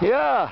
Yeah.